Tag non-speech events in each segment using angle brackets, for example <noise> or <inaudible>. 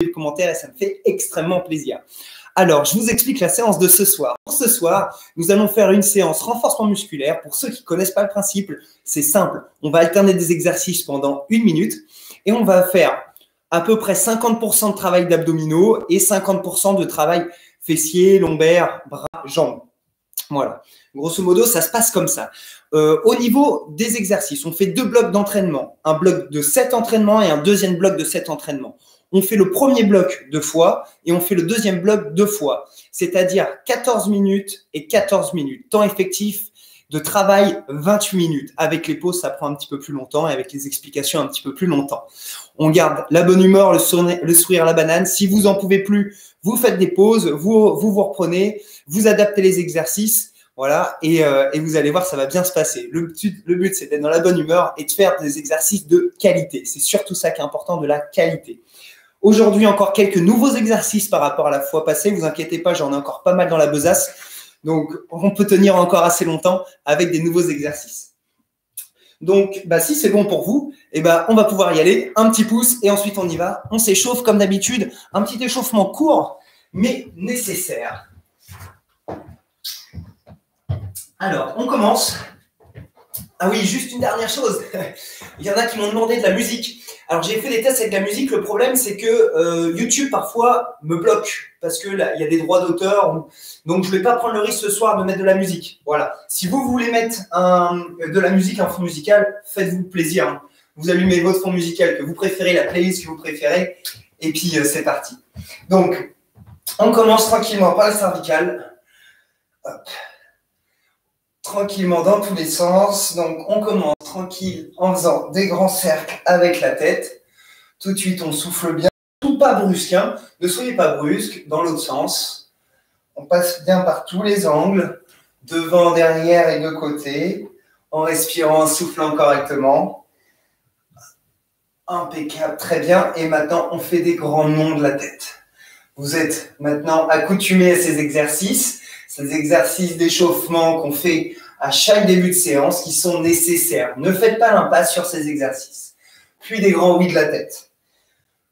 le commentaire et ça me fait extrêmement plaisir. Alors, je vous explique la séance de ce soir. Pour ce soir, nous allons faire une séance renforcement musculaire. Pour ceux qui ne connaissent pas le principe, c'est simple. On va alterner des exercices pendant une minute et on va faire à peu près 50% de travail d'abdominaux et 50% de travail fessier, lombaire, bras, jambes. Voilà. Grosso modo, ça se passe comme ça. Euh, au niveau des exercices, on fait deux blocs d'entraînement. Un bloc de 7 entraînements et un deuxième bloc de 7 entraînements on fait le premier bloc deux fois et on fait le deuxième bloc deux fois. C'est-à-dire 14 minutes et 14 minutes. Temps effectif de travail 28 minutes. Avec les pauses, ça prend un petit peu plus longtemps et avec les explications un petit peu plus longtemps. On garde la bonne humeur, le sourire, la banane. Si vous en pouvez plus, vous faites des pauses, vous vous, reprenez, vous adaptez les exercices. Voilà, et, euh, et, vous allez voir, ça va bien se passer. Le, le but, c'est d'être dans la bonne humeur et de faire des exercices de qualité. C'est surtout ça qui est important, de la qualité. Aujourd'hui, encore quelques nouveaux exercices par rapport à la fois passée. Vous inquiétez pas, j'en ai encore pas mal dans la besace. Donc, on peut tenir encore assez longtemps avec des nouveaux exercices. Donc, bah, si c'est bon pour vous, eh ben, on va pouvoir y aller. Un petit pouce et ensuite on y va. On s'échauffe comme d'habitude. Un petit échauffement court, mais nécessaire. Alors, on commence. Ah oui, juste une dernière chose. <laughs> Il y en a qui m'ont demandé de la musique. Alors j'ai fait des tests avec la musique. Le problème c'est que euh, YouTube parfois me bloque parce que il y a des droits d'auteur. Donc je vais pas prendre le risque ce soir de mettre de la musique. Voilà. Si vous voulez mettre un, de la musique, un fond musical, faites-vous plaisir. Vous allumez votre fond musical que vous préférez, la playlist que vous préférez, et puis euh, c'est parti. Donc on commence tranquillement par le cervical. Hop. Tranquillement dans tous les sens. Donc on commence tranquille en faisant des grands cercles avec la tête. Tout de suite, on souffle bien. Tout pas brusque, hein. ne soyez pas brusque. Dans l'autre sens, on passe bien par tous les angles, devant, derrière et de côté, en respirant, en soufflant correctement. Impeccable, très bien. Et maintenant, on fait des grands noms de la tête. Vous êtes maintenant accoutumés à ces exercices, ces exercices d'échauffement qu'on fait à chaque début de séance qui sont nécessaires. Ne faites pas l'impasse sur ces exercices. Puis des grands oui de la tête.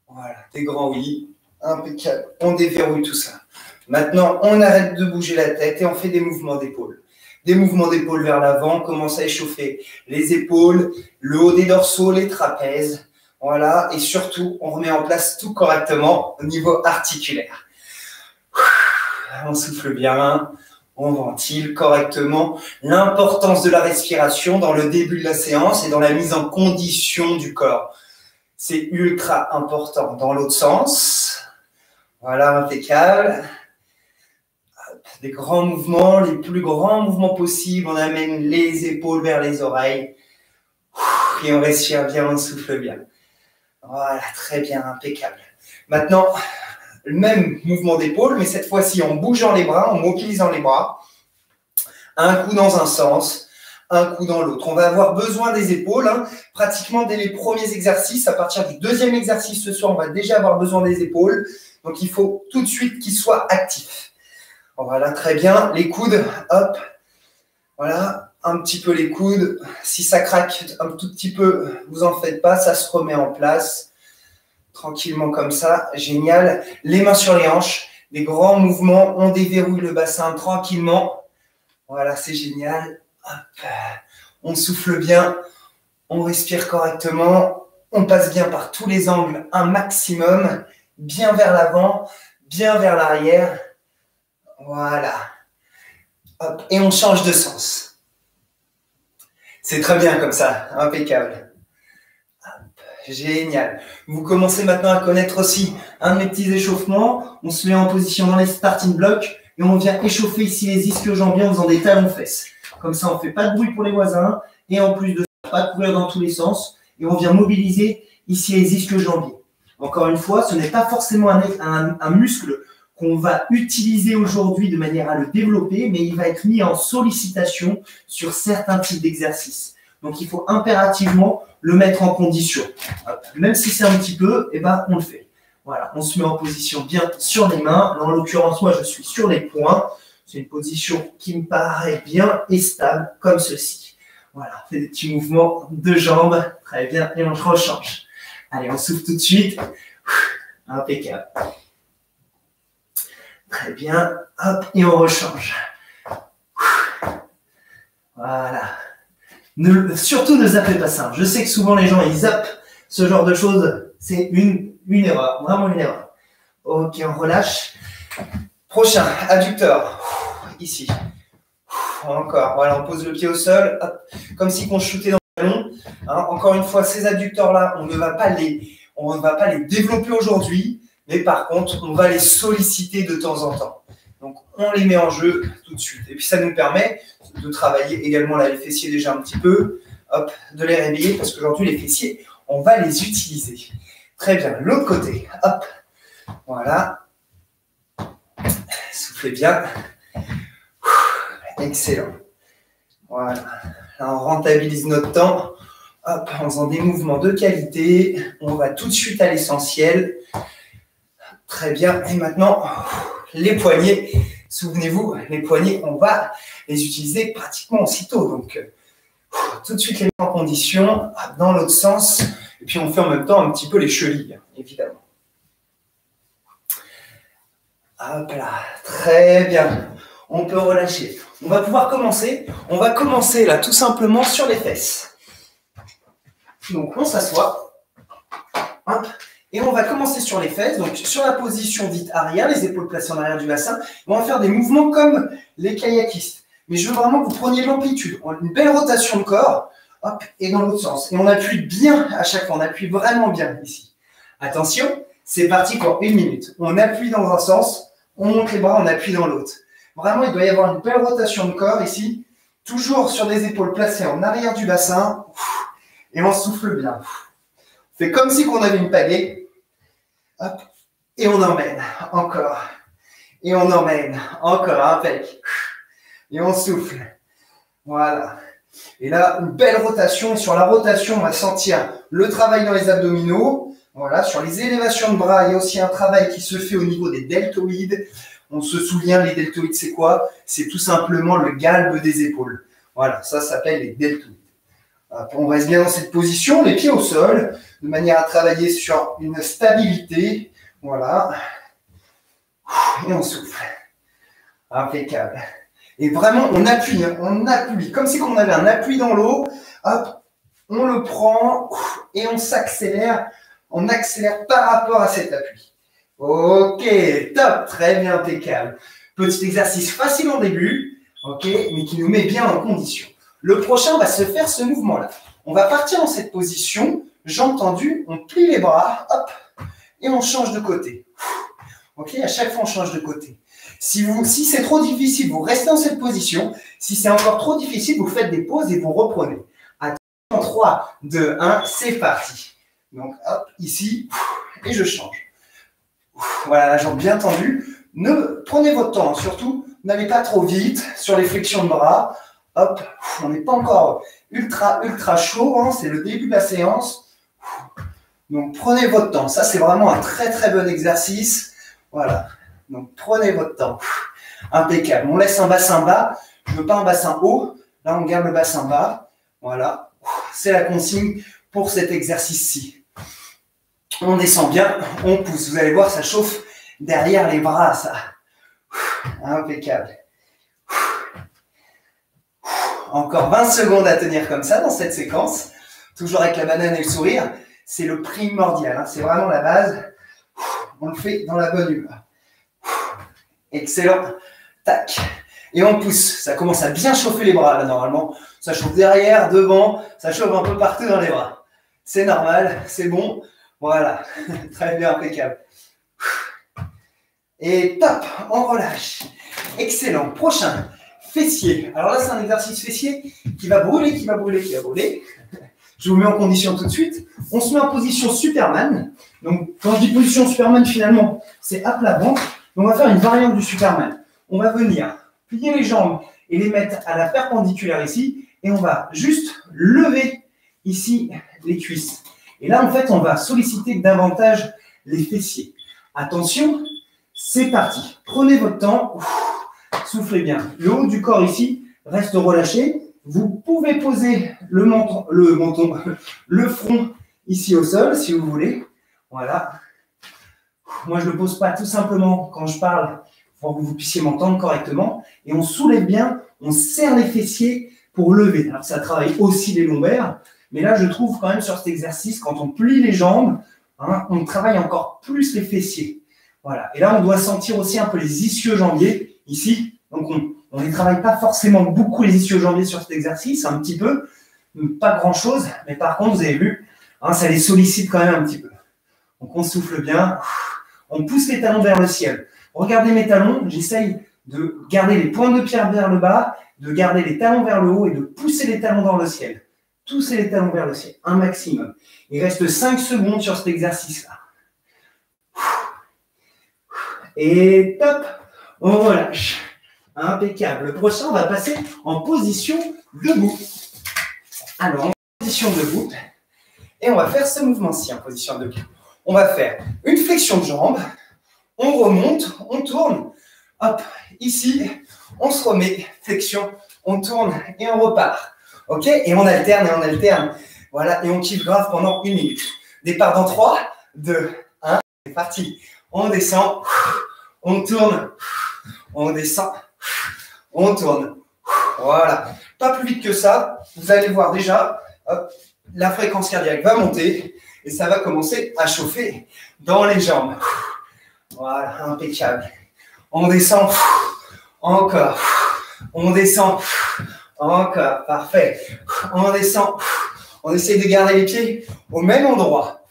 Voilà, des grands oui. Impeccable. On déverrouille tout ça. Maintenant, on arrête de bouger la tête et on fait des mouvements d'épaule. Des mouvements d'épaule vers l'avant, commence à échauffer les épaules, le haut des dorsaux, les trapèzes. Voilà, et surtout, on remet en place tout correctement au niveau articulaire. On souffle bien on ventile correctement. L'importance de la respiration dans le début de la séance et dans la mise en condition du corps? C'est ultra important. Dans l'autre sens, voilà, impeccable. Des grands mouvements, les plus grands mouvements possibles. On amène les épaules vers les oreilles. Et on respire bien, on souffle bien. Voilà, très bien, impeccable. Maintenant, le même mouvement d'épaule, mais cette fois-ci en bougeant les bras, en mobilisant les bras. Un coup dans un sens, un coup dans l'autre. On va avoir besoin des épaules, hein. pratiquement dès les premiers exercices. À partir du deuxième exercice ce soir, on va déjà avoir besoin des épaules. Donc il faut tout de suite qu'ils soient actifs. Voilà, très bien. Les coudes, hop. Voilà, un petit peu les coudes. Si ça craque un tout petit peu, vous en faites pas, ça se remet en place tranquillement comme ça, génial. Les mains sur les hanches, des grands mouvements, on déverrouille le bassin tranquillement. Voilà, c'est génial. On souffle bien, on respire correctement, on passe bien par tous les angles, un maximum, bien vers l'avant, bien vers l'arrière. Voilà. Et on change de sens. C'est très bien comme ça, impeccable. Génial. Vous commencez maintenant à connaître aussi un de mes petits échauffements. On se met en position dans les starting blocks et on vient échauffer ici les ischio-jambiers en faisant des talons fesses. Comme ça, on ne fait pas de bruit pour les voisins et en plus de ça, pas courir dans tous les sens et on vient mobiliser ici les ischio-jambiers. Encore une fois, ce n'est pas forcément un muscle qu'on va utiliser aujourd'hui de manière à le développer, mais il va être mis en sollicitation sur certains types d'exercices. Donc il faut impérativement le mettre en condition. Même si c'est un petit peu, eh ben, on le fait. Voilà, on se met en position bien sur les mains. En l'occurrence, moi, je suis sur les poings. C'est une position qui me paraît bien et stable, comme ceci. Voilà, on fait des petits mouvements de jambes. Très bien, et on rechange. Allez, on souffle tout de suite. Impeccable. Très bien. Hop, et on rechange. Voilà. Surtout ne zappez pas ça. Je sais que souvent les gens ils zappent ce genre de choses. C'est une, une erreur, vraiment une erreur. Ok, on relâche. Prochain, adducteur. Ici. Encore. Voilà, on pose le pied au sol, comme si on shootait dans le ballon. Hein, encore une fois, ces adducteurs-là, on ne va pas les, on ne va pas les développer aujourd'hui, mais par contre, on va les solliciter de temps en temps. Donc, on les met en jeu tout de suite. Et puis, ça nous permet de travailler également les fessiers déjà un petit peu, hop, de les réveiller, parce qu'aujourd'hui, les fessiers, on va les utiliser. Très bien. L'autre côté, hop, voilà. Soufflez bien. Excellent. Voilà. Là, on rentabilise notre temps. Hop, en faisant des mouvements de qualité. On va tout de suite à l'essentiel. Très bien. Et maintenant, les poignets. Souvenez-vous, les poignets, on va les utiliser pratiquement aussitôt. Donc, tout de suite les en condition, dans l'autre sens. Et puis, on fait en même temps un petit peu les chevilles, évidemment. Hop là, très bien. On peut relâcher. On va pouvoir commencer. On va commencer là tout simplement sur les fesses. Donc on s'assoit. Et on va commencer sur les fesses, donc sur la position dite arrière, les épaules placées en arrière du bassin. On va faire des mouvements comme les kayakistes. Mais je veux vraiment que vous preniez l'amplitude, une belle rotation de corps, hop, et dans l'autre sens. Et on appuie bien à chaque fois, on appuie vraiment bien ici. Attention, c'est parti pour une minute. On appuie dans un sens, on monte les bras, on appuie dans l'autre. Vraiment, il doit y avoir une belle rotation de corps ici, toujours sur des épaules placées en arrière du bassin, et on souffle bien. On fait comme si on avait une pagaie, et on emmène, encore, et on emmène, encore, impec, et on souffle. Voilà. Et là, une belle rotation, sur la rotation, on va sentir le travail dans les abdominaux, voilà, sur les élévations de bras, il y a aussi un travail qui se fait au niveau des deltoïdes. On se souvient, les deltoïdes, c'est quoi? C'est tout simplement le galbe des épaules. Voilà, ça s'appelle les deltoïdes. On reste bien dans cette position, les pieds au sol, de manière à travailler sur une stabilité. Voilà. Et on souffle. Impeccable. Et vraiment, on appuie, hein. on appuie, comme si on avait un appui dans l'eau. Hop, on le prend et on s'accélère on accélère par rapport à cet appui. Ok, top, très bien, impeccable. Petit exercice facile en début, ok, mais qui nous met bien en condition. Le prochain va se faire ce mouvement-là. On va partir dans cette position, jambes tendues, on plie les bras, hop, et on change de côté. Ok, à chaque fois on change de côté. Si, c'est trop difficile, vous restez dans cette position. Si c'est encore trop difficile, vous faites des pauses et vous reprenez. Attention, 3, 2, 1, c'est parti. Donc, hop, ici, et je change. Voilà, la jambe bien tendue. Ne prenez votre temps, hein, surtout, n'allez pas trop vite sur les flexions de bras. Hop, on n'est pas encore ultra, ultra chaud, hein, c'est le début de la séance. Donc, prenez votre temps. Ça, c'est vraiment un très, très bon exercice. Voilà. Donc, prenez votre temps. Impeccable. On laisse un bassin bas. Je ne veux pas un bassin haut. Là, on garde le bassin bas. Voilà. C'est la consigne pour cet exercice-ci. On descend bien, on pousse. Vous allez voir, ça chauffe derrière les bras, ça. Impeccable. Encore 20 secondes à tenir comme ça dans cette séquence. Toujours avec la banane et le sourire. C'est le primordial. Hein. C'est vraiment la base. On le fait dans la bonne humeur. Excellent. Tac. Et on pousse. Ça commence à bien chauffer les bras là normalement. Ça chauffe derrière, devant. Ça chauffe un peu partout dans les bras c'est normal, c'est bon. Voilà, <laughs> très bien, impeccable. Et top, on relâche. Excellent. Prochain, fessier. Alors là, c'est un exercice fessier qui va brûler, qui va brûler, qui va brûler. Je vous mets en condition tout de suite. On se met en position Superman. Donc, quand je dis position Superman, finalement, c'est à plat ventre. On va faire une variante du Superman. On va venir plier les jambes et les mettre à la perpendiculaire ici. Et on va juste lever ici les cuisses. Et là, en fait, on va solliciter davantage les fessiers. Attention, c'est parti. Prenez votre temps. Soufflez bien. Le haut du corps ici reste relâché. Vous pouvez poser le menton, le <laughs> front ici au sol si vous voulez. Voilà. Moi, je ne le pose pas tout simplement quand je parle pour que vous puissiez m'entendre correctement. Et on soulève bien, on serre les fessiers pour lever. Ça travaille aussi les lombaires. Mais là, je trouve quand même sur cet exercice, quand on plie les jambes, hein, on travaille encore plus les fessiers. Voilà. Et là, on doit sentir aussi un peu les ischio-jambiers ici. Donc, on ne travaille pas forcément beaucoup les ischio-jambiers sur cet exercice, un petit peu, pas grand-chose. Mais par contre, vous avez vu, hein, ça les sollicite quand même un petit peu. Donc, on souffle bien. On pousse les talons vers le ciel. Regardez mes talons. J'essaye de garder les pointes de pierre vers le bas, de garder les talons vers le haut et de pousser les talons dans le ciel. Tousser les talons vers le ciel, un maximum. Il reste 5 secondes sur cet exercice-là. Et top, on relâche. Impeccable. Le prochain, on va passer en position debout. Alors, en position debout, et on va faire ce mouvement-ci en position debout. On va faire une flexion de jambe, on remonte, on tourne, hop, ici, on se remet, flexion, on tourne et on repart. Ok Et on alterne et on alterne. Voilà, et on kiffe grave pendant une minute. Départ dans 3, 2, 1, c'est parti. On descend, on tourne, on descend, on tourne. Voilà. Pas plus vite que ça. Vous allez voir déjà, la fréquence cardiaque va monter et ça va commencer à chauffer dans les jambes. Voilà, impeccable. On descend, encore. On descend, encore. Parfait. On descend. On essaie de garder les pieds au même endroit.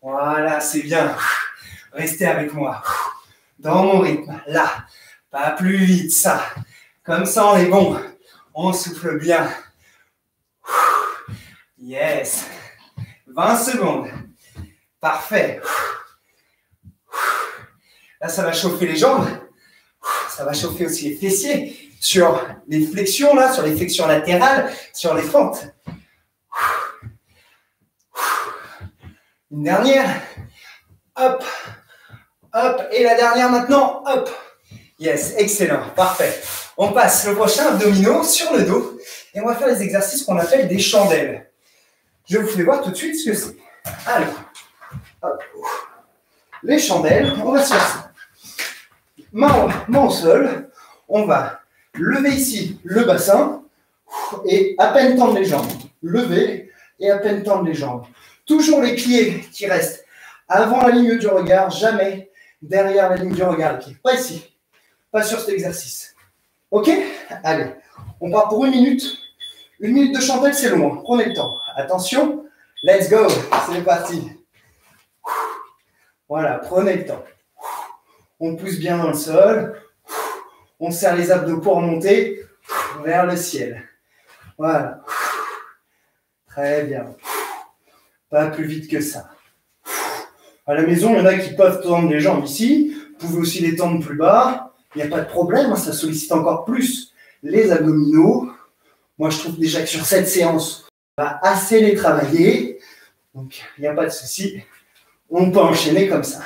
Voilà, c'est bien. Restez avec moi. Dans mon rythme. Là. Pas plus vite, ça. Comme ça, on est bon. On souffle bien. Yes. 20 secondes. Parfait. Là, ça va chauffer les jambes. Ça va chauffer aussi les fessiers sur les flexions, là, sur les flexions latérales, sur les fentes. Une dernière. Hop. Hop. Et la dernière maintenant. Hop. Yes, excellent. Parfait. On passe le prochain abdominaux sur le dos. Et on va faire les exercices qu'on appelle des chandelles. Je vous fais voir tout de suite ce que c'est. Alors, les chandelles, on va se faire ça. Main, main au sol, on va lever ici le bassin et à peine tendre les jambes. Lever et à peine tendre les jambes. Toujours les pieds qui restent avant la ligne du regard, jamais derrière la ligne du regard. Pas ici, pas sur cet exercice. Ok? Allez, on part pour une minute. Une minute de chandelle, c'est loin. Prenez le temps. Attention, let's go. C'est parti. Voilà, prenez le temps. On pousse bien dans le sol. On serre les abdos pour monter vers le ciel. Voilà. Très bien. Pas plus vite que ça. À la maison, il y en a qui peuvent tendre les jambes ici. Vous pouvez aussi les tendre plus bas. Il n'y a pas de problème, hein, ça sollicite encore plus les abdominaux. Moi, je trouve déjà que sur cette séance, on va assez les travailler. Donc, il n'y a pas de souci. On peut enchaîner comme ça.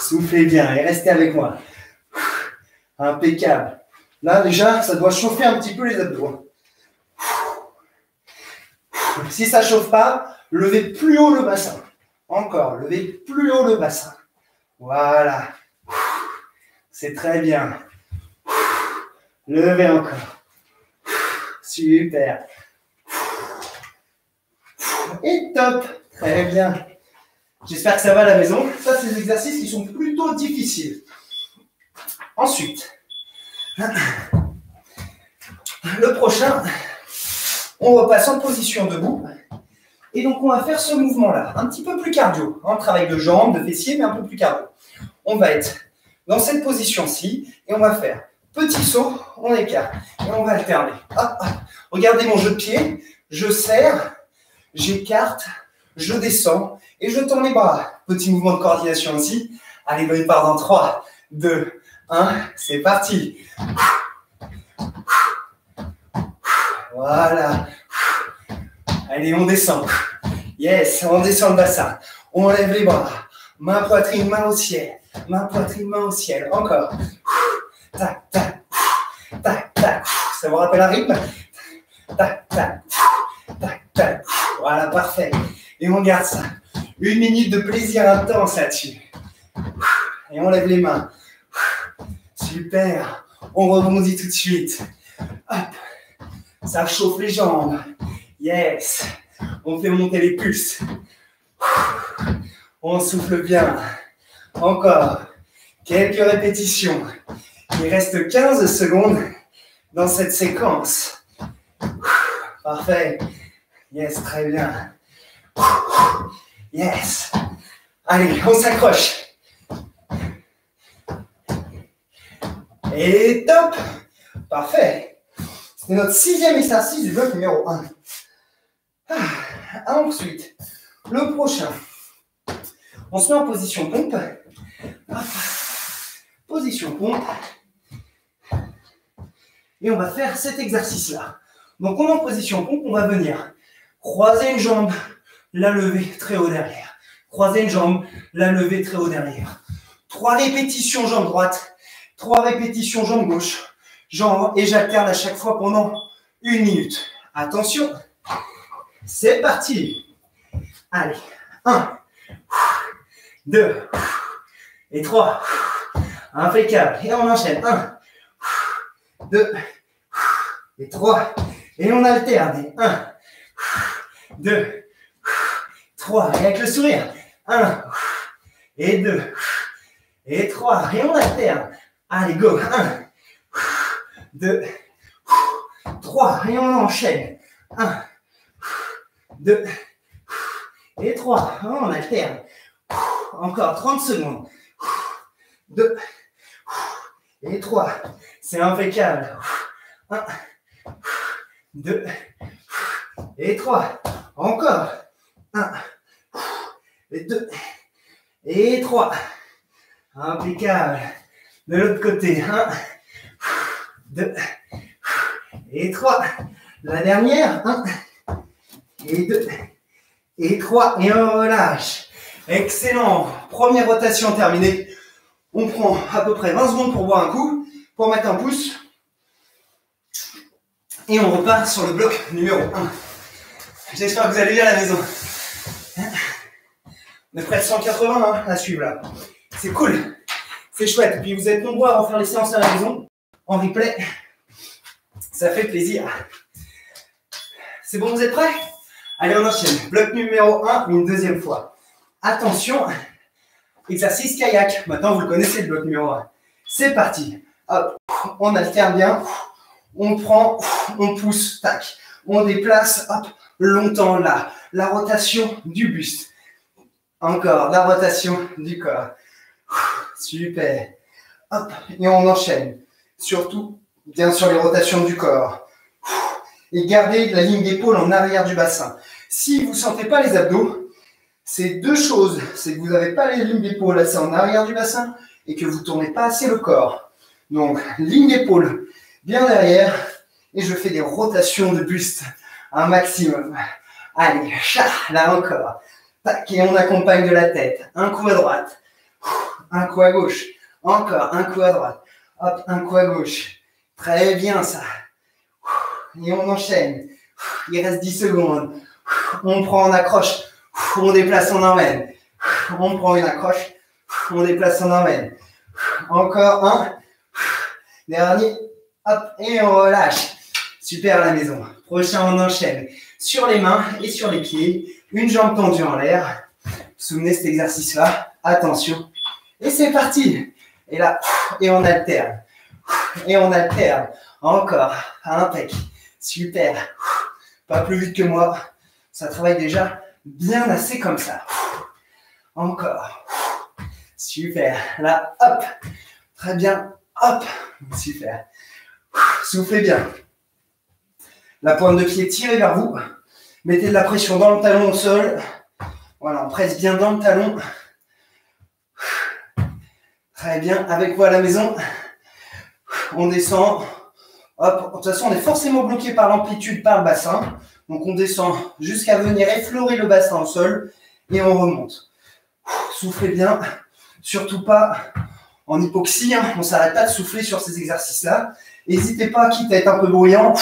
Soufflez bien et restez avec moi. Impeccable. Là, déjà, ça doit chauffer un petit peu les abdos. Si ça ne chauffe pas, levez plus haut le bassin. Encore, levez plus haut le bassin. Voilà. C'est très bien. Levez encore. Super. Et top. Très bien. J'espère que ça va à la maison. Ça, c'est des exercices qui sont plutôt difficiles. Ensuite, le prochain, on repasse en position debout. Et donc, on va faire ce mouvement-là, un petit peu plus cardio. Un travail de jambes, de fessiers, mais un peu plus cardio. On va être dans cette position-ci et on va faire petit saut, on écarte et on va alterner. Regardez mon jeu de pied. Je serre, j'écarte, je descends et je tourne les bras. Petit mouvement de coordination aussi. Allez, on part dans 3, 2, 1. C'est parti. Voilà. Allez, on descend. Yes, on descend le bassin. On lève les bras. Main poitrine, main au ciel. Main poitrine, main au ciel. Encore. Tac, tac. Tac, tac. Ça vous rappelle un rythme? Tac, tac. Tac, tac. Voilà, parfait. Et on garde ça. Une minute de plaisir intense là-dessus. Et on lève les mains. Super. On rebondit tout de suite. Hop. Ça chauffe les jambes. Yes. On fait monter les pulses. On souffle bien. Encore. Quelques répétitions. Il reste 15 secondes dans cette séquence. Parfait. Yes, très bien. Yes. Allez, on s'accroche. Et top. Parfait. C'est notre sixième exercice du bloc numéro 1. Ah, ensuite, le prochain. On se met en position pompe. Position pompe. Et on va faire cet exercice-là. Donc on en position pompe, on va venir croiser une jambe, la lever très haut derrière. Croiser une jambe, la lever très haut derrière. Trois répétitions jambe droite, trois répétitions jambe gauche. Jambe et j'alterne à chaque fois pendant une minute. Attention, c'est parti. Allez, un, deux et trois. Impeccable. Et on enchaîne. Un, deux et trois. Et on alterne. Un, deux, trois. Et avec le sourire. Un et deux et trois. Et on alterne. Allez, go. Un, deux, trois. Et on enchaîne. Un, deux et trois. On alterne. Encore 30 secondes. Deux et trois. C'est impeccable. Un, deux et trois. Encore. Un et deux et trois. Impeccable. De l'autre côté. Un, deux et trois. La dernière. Un et deux et trois. Et on relâche. Excellent. Première rotation terminée. On prend à peu près 20 secondes pour boire un coup, pour mettre un pouce. Et on repart sur le bloc numéro 1. J'espère que vous allez bien à la maison. On est près de 180 hein, à suivre là. C'est cool. C'est chouette. Puis vous êtes nombreux à refaire les séances à la maison, en replay. Ça fait plaisir. C'est bon, vous êtes prêts? Allez, on enchaîne. Bloc numéro 1, une deuxième fois. Attention, exercice kayak. Maintenant, vous le connaissez, le bloc numéro 1. C'est parti. Hop, on alterne bien. On prend, on pousse, tac. On déplace, hop, longtemps là. La rotation du buste. Encore, la rotation du corps. Super. Hop, et on enchaîne. Surtout, bien sûr, les rotations du corps. Et gardez la ligne d'épaule en arrière du bassin. Si vous ne sentez pas les abdos, c'est deux choses. C'est que vous n'avez pas les lignes d'épaule assez en arrière du bassin et que vous ne tournez pas assez le corps. Donc, ligne d'épaule bien derrière et je fais des rotations de buste un maximum. Allez, chat, là encore. Tac, et on accompagne de la tête. Un coup à droite, un coup à gauche. Encore, un coup à droite. Hop, un coup à gauche. Très bien ça. Et on enchaîne. Il reste 10 secondes. On prend, on accroche, on déplace, on emmène. On prend une accroche, on déplace, on emmène. Encore un. Dernier. Hop, et on relâche. Super la maison. Prochain, on enchaîne. Sur les mains et sur les pieds. Une jambe tendue en l'air. Souvenez cet exercice-là. Attention. Et c'est parti. Et là, et on alterne. Et on alterne. Encore. Impec. Super. Pas plus vite que moi. Ça travaille déjà bien assez comme ça. Encore. Super. Là, hop. Très bien. Hop. Super. Soufflez bien. La pointe de pied tirée vers vous. Mettez de la pression dans le talon au sol. Voilà, on presse bien dans le talon. Très bien. Avec vous à la maison. On descend. Hop. De toute façon, on est forcément bloqué par l'amplitude, par le bassin. Donc on descend jusqu'à venir effleurer le bassin au sol et on remonte. Soufflez bien, surtout pas en hypoxie, hein. on s'arrête pas de souffler sur ces exercices-là. N'hésitez pas, quitte à être un peu bruyant,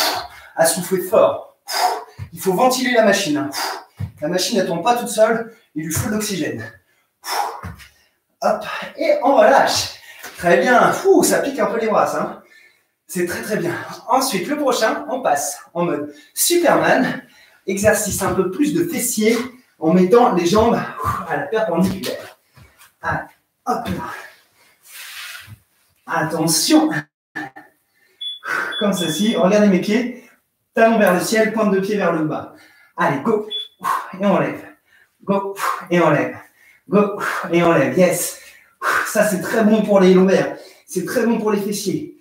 à souffler fort. Il faut ventiler la machine. Hein. La machine ne tombe pas toute seule, il lui faut de l'oxygène. Hop, et on relâche. Très bien. Ça pique un peu les bras, hein. C'est très très bien. Ensuite, le prochain, on passe en mode Superman. Exercice un peu plus de fessiers en mettant les jambes à la perpendiculaire. Allez, hop. Attention. Comme ceci. Regardez mes pieds. Talon vers le ciel, pointe de pied vers le bas. Allez, go. Et on lève. Go. Et on lève. Go. Et on lève. Yes. Ça, c'est très bon pour les lombaires. C'est très bon pour les fessiers.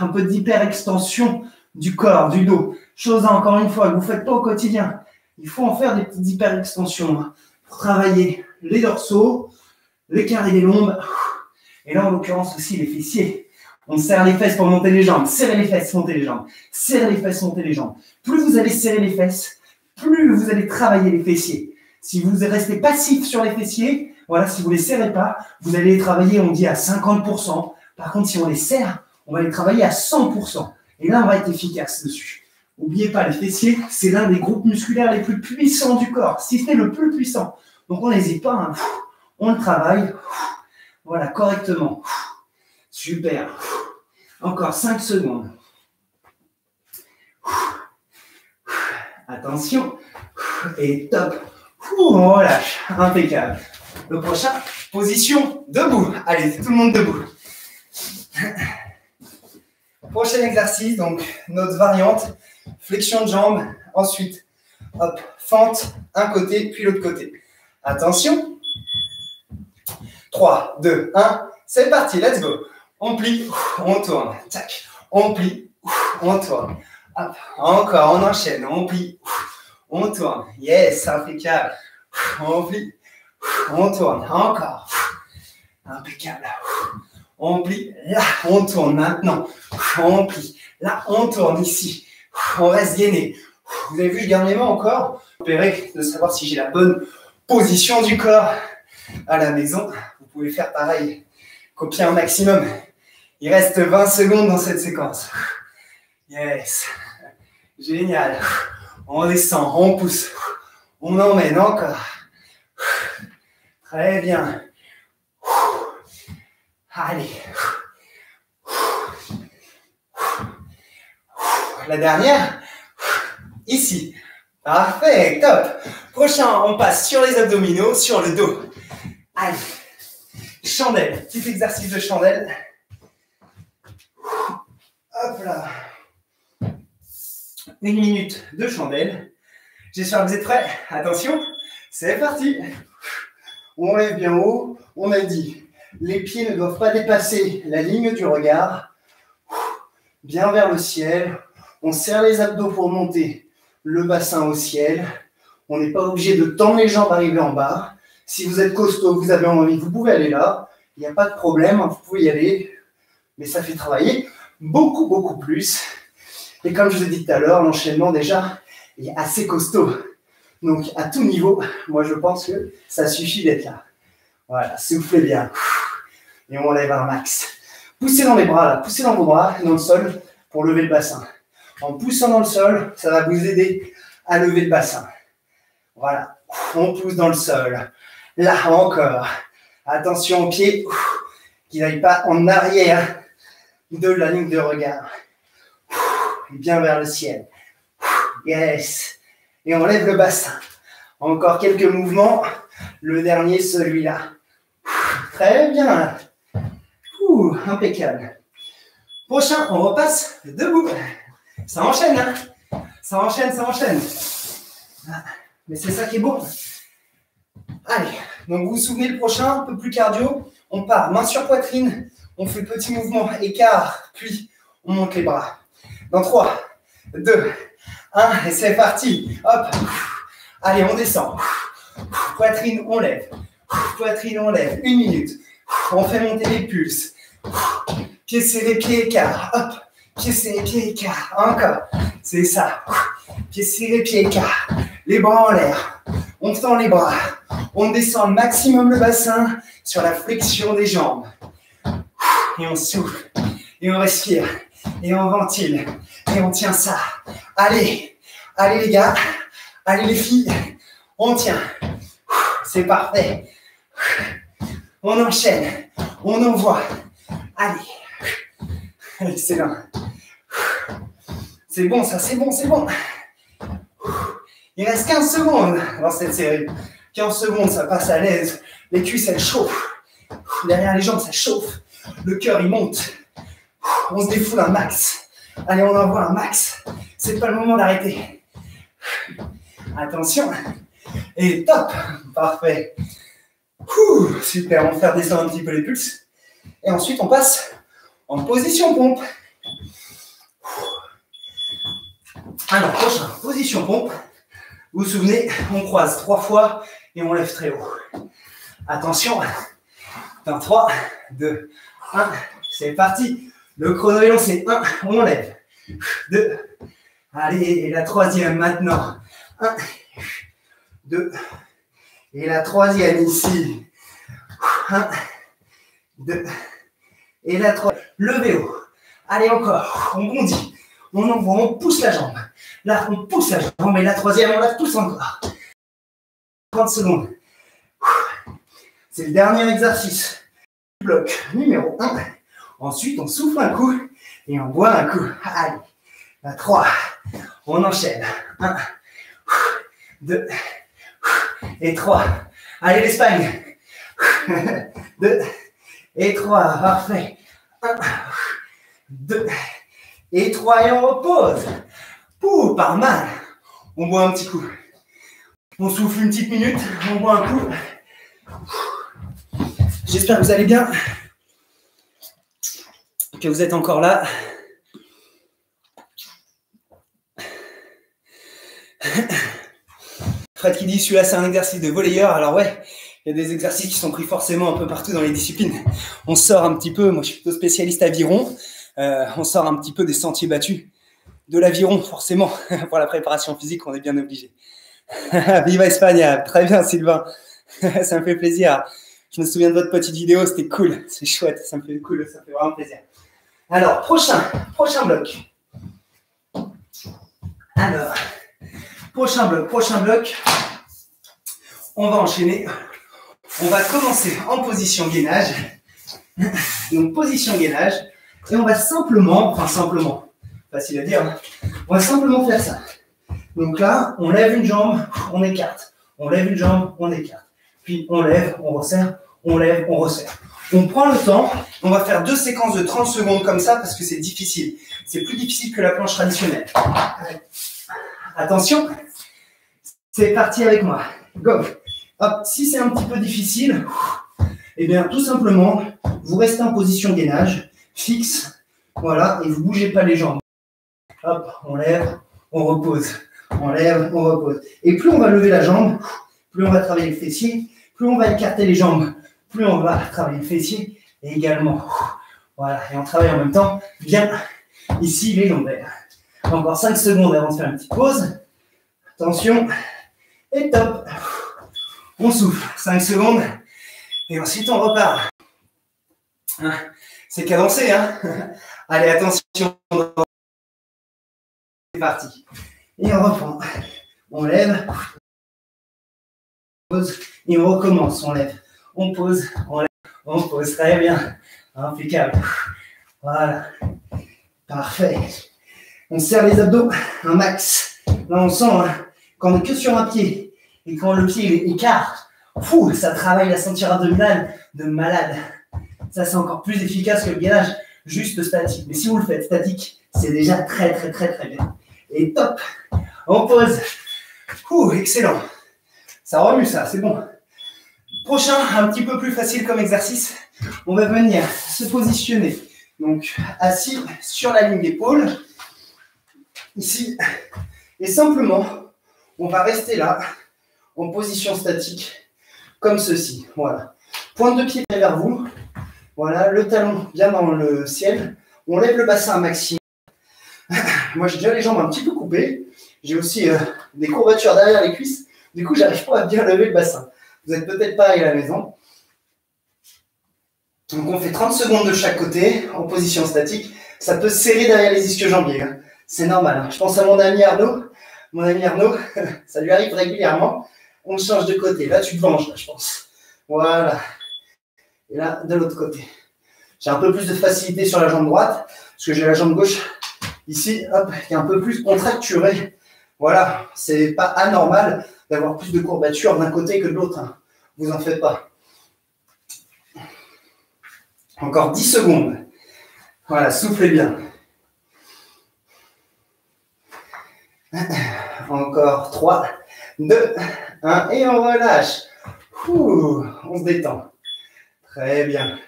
Un peu d'hyperextension du corps, du dos. Chose encore une fois que vous ne faites pas au quotidien. Il faut en faire des petites hyperextensions hein, pour travailler les dorsaux, les carrés des lombes. Et là, en l'occurrence aussi, les fessiers. On serre les fesses pour monter les jambes. Serrez les fesses, montez les jambes. Serrez les fesses, montez les jambes. Plus vous allez serrer les fesses, plus vous allez travailler les fessiers. Si vous restez passif sur les fessiers, voilà, si vous les serrez pas, vous allez les travailler, on dit à 50%. Par contre, si on les serre, on va les travailler à 100%. Et là, on va être efficace dessus. N'oubliez pas, les fessiers, c'est l'un des groupes musculaires les plus puissants du corps, si ce n'est le plus puissant. Donc on n'hésite pas, hein. on le travaille, voilà, correctement. Super. Encore 5 secondes. Attention. Et top. On relâche. Impeccable. Le prochain, position debout. Allez, tout le monde debout. Prochain exercice, donc notre variante, flexion de jambe. Ensuite, hop, fente, un côté, puis l'autre côté. Attention. 3, 2, 1. C'est parti, let's go. On plie, on tourne. Tac. On plie, on tourne. Hop. Encore, on enchaîne. On plie, on tourne. Yes, impeccable. On plie, on tourne. Encore. Impeccable. On plie, là, on tourne maintenant. On plie, là, on tourne ici. On reste gainé. Vous avez vu, je garde les mains encore. Opérer de savoir si j'ai la bonne position du corps à la maison. Vous pouvez faire pareil. Copier un maximum. Il reste 20 secondes dans cette séquence. Yes. Génial. On descend, on pousse. On emmène encore. Très bien. Allez. La dernière. Ici. Parfait, top. Prochain, on passe sur les abdominaux, sur le dos. Allez. Chandelle. Petit exercice de chandelle. Hop là. Une minute de chandelle. J'espère que vous êtes prêts. Attention, c'est parti. On lève bien haut. On a dit, les pieds ne doivent pas dépasser la ligne du regard. Bien vers le ciel. On serre les abdos pour monter le bassin au ciel. On n'est pas obligé de tendre les jambes arriver en bas. Si vous êtes costaud, vous avez envie, vous pouvez aller là. Il n'y a pas de problème, vous pouvez y aller. Mais ça fait travailler beaucoup, beaucoup plus. Et comme je vous ai dit tout à l'heure, l'enchaînement déjà est assez costaud. Donc à tout niveau, moi je pense que ça suffit d'être là. Voilà, soufflez bien. Et on lève un max. Poussez dans les bras là, poussez dans vos bras, dans le sol, pour lever le bassin. En poussant dans le sol, ça va vous aider à lever le bassin. Voilà, on pousse dans le sol. Là encore. Attention aux pieds, qui n'aillent pas en arrière de la ligne de regard. Bien vers le ciel. Yes. Et on lève le bassin. Encore quelques mouvements. Le dernier, celui-là. Très bien. Impeccable. Prochain, on repasse debout. Ça enchaîne, hein Ça enchaîne, ça enchaîne. Mais c'est ça qui est beau. Allez, donc vous vous souvenez le prochain, un peu plus cardio. On part main sur poitrine, on fait petit mouvement, écart, puis on monte les bras. Dans 3, 2, 1, et c'est parti. Hop. Allez, on descend. Poitrine, on lève. Poitrine, on lève. Une minute. On fait monter les pulses. Pieds serrés, pieds écart. Hop. Pieds serrés, pieds écart. Encore. C'est ça. Pieds serrés, pieds écart. Les bras en l'air. On tend les bras. On descend maximum le bassin sur la flexion des jambes et on souffle, et on respire, et on ventile, et on tient ça. Allez, allez les gars, allez les filles, on tient. C'est parfait. On enchaîne. On envoie. Allez. Excellent. C'est bon, ça, c'est bon, c'est bon. Il reste 15 secondes dans cette série. 15 secondes, ça passe à l'aise. Les cuisses, elles chauffent. Derrière les jambes, ça chauffe. Le cœur, il monte. On se défoule un max. Allez, on envoie un max. C'est pas le moment d'arrêter. Attention. Et top. Parfait. super. On va faire descendre un petit peu les pulses. Et ensuite, on passe en position pompe. Alors, prochain, position pompe. Vous vous souvenez, on croise trois fois et on lève très haut. Attention, dans 3, 2, 1, c'est parti. Le chrono est lancé. 1, on lève. 2, allez, et la troisième maintenant. 1, 2, et la troisième ici. 1, 2, et la troisième. Levez haut. Allez encore, on bondit. On envoie, on pousse la jambe. Là, on pousse la jambe, et la troisième, on la pousse encore. 30 secondes. C'est le dernier exercice. Bloc numéro 1. Ensuite, on souffle un coup et on boit un coup. Allez, la 3. On enchaîne. 1, 2 et 3. Allez, l'Espagne. <laughs> 2 et 3. Parfait. 1, 2 et 3 et on repose. Pouh, par mal. On boit un petit coup. On souffle une petite minute, on boit un coup. J'espère que vous allez bien, que vous êtes encore là. Fred qui dit celui-là c'est un exercice de volleyeur. Alors ouais, il y a des exercices qui sont pris forcément un peu partout dans les disciplines. On sort un petit peu, moi je suis plutôt spécialiste aviron, euh, on sort un petit peu des sentiers battus. De l'aviron forcément, <laughs> pour la préparation physique on est bien obligé. <laughs> Viva Espagne, très bien Sylvain, <laughs> ça me fait plaisir. Je me souviens de votre petite vidéo, c'était cool, c'est chouette, ça me fait cool, ça me fait vraiment plaisir. Alors, prochain, prochain bloc. Alors, prochain bloc, prochain bloc. On va enchaîner. On va commencer en position gainage. Donc, position gainage. Et on va simplement, enfin simplement, facile à dire, on va simplement faire ça. Donc là, on lève une jambe, on écarte. On lève une jambe, on écarte. Puis on lève, on resserre, on lève, on resserre. On prend le temps, on va faire deux séquences de 30 secondes comme ça parce que c'est difficile. C'est plus difficile que la planche traditionnelle. Attention, c'est parti avec moi. Go. Si c'est un petit peu difficile, <laughs> eh bien tout simplement, vous restez en position gainage, fixe, voilà, et vous bougez pas les jambes. Hop, on lève, on repose on lève, on repose. Et plus on va lever la jambe, plus on va travailler le fessier, plus on va écarter les jambes, plus on va travailler le fessier également. Voilà, et on travaille en même temps bien ici les lombaires. Encore 5 secondes avant de faire une petite pause. Attention, et top. On souffle, 5 secondes, et ensuite on repart. Hein, c'est cadencé, hein <laughs> Allez, attention. C'est parti. Et on reprend. On lève. On pose. Et on recommence. On lève. On pose. On lève. On pose. Très bien. Impeccable. Voilà. Parfait. On serre les abdos un max. Là, on sent hein, quand on est que sur un pied et quand le pied écarte, fou, ça travaille la ceinture abdominale de malade. Ça, c'est encore plus efficace que le gainage juste statique. Mais si vous le faites statique, c'est déjà très, très, très, très bien. Et top. On pose. Ouh, excellent. Ça remue ça, c'est bon. Prochain, un petit peu plus facile comme exercice. On va venir se positionner. Donc, assis sur la ligne d'épaule. Ici. Et simplement, on va rester là, en position statique, comme ceci. Voilà. Pointe de pied vers vous. Voilà, le talon bien dans le ciel. On lève le bassin à maximum. <laughs> Moi, j'ai déjà les jambes un petit peu coupées. J'ai aussi euh, des courbatures derrière les cuisses. Du coup, j'arrive pas à bien lever le bassin. Vous n'êtes peut-être pas à la maison. Donc, on fait 30 secondes de chaque côté en position statique. Ça peut serrer derrière les ischio-jambiers. Hein. C'est normal. Hein. Je pense à mon ami Arnaud. Mon ami Arnaud, <laughs> ça lui arrive régulièrement. On change de côté. Là, tu te venges, là, je pense. Voilà. Et là, de l'autre côté. J'ai un peu plus de facilité sur la jambe droite, parce que j'ai la jambe gauche ici, qui est un peu plus contracturée. Voilà, c'est pas anormal d'avoir plus de courbatures d'un côté que de l'autre. Hein. Vous en faites pas. Encore 10 secondes. Voilà, soufflez bien. Encore 3, 2, 1, et on relâche. on se détend. Très bien.